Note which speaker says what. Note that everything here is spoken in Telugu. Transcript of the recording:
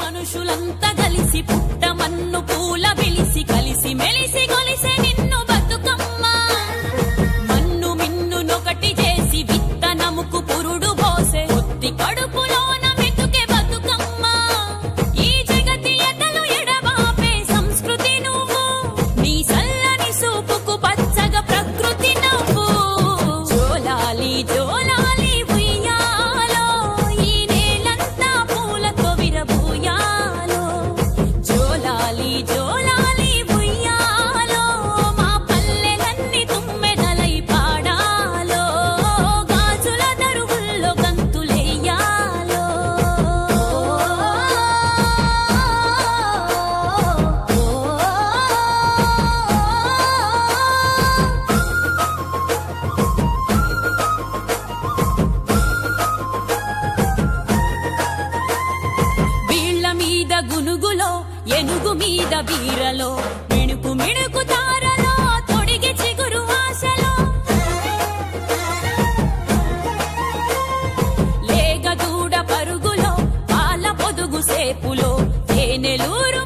Speaker 1: మనుషులంతా కలిసి పుట్టి పునుగులో ఎనుగు మీద బీరలో మిణుకు మిణుకు తారలో తొడిగి చిగురు ఆశలో. లేగ దూడ పరుగులో పాల పొదుగు సేపులో తేనెలూరు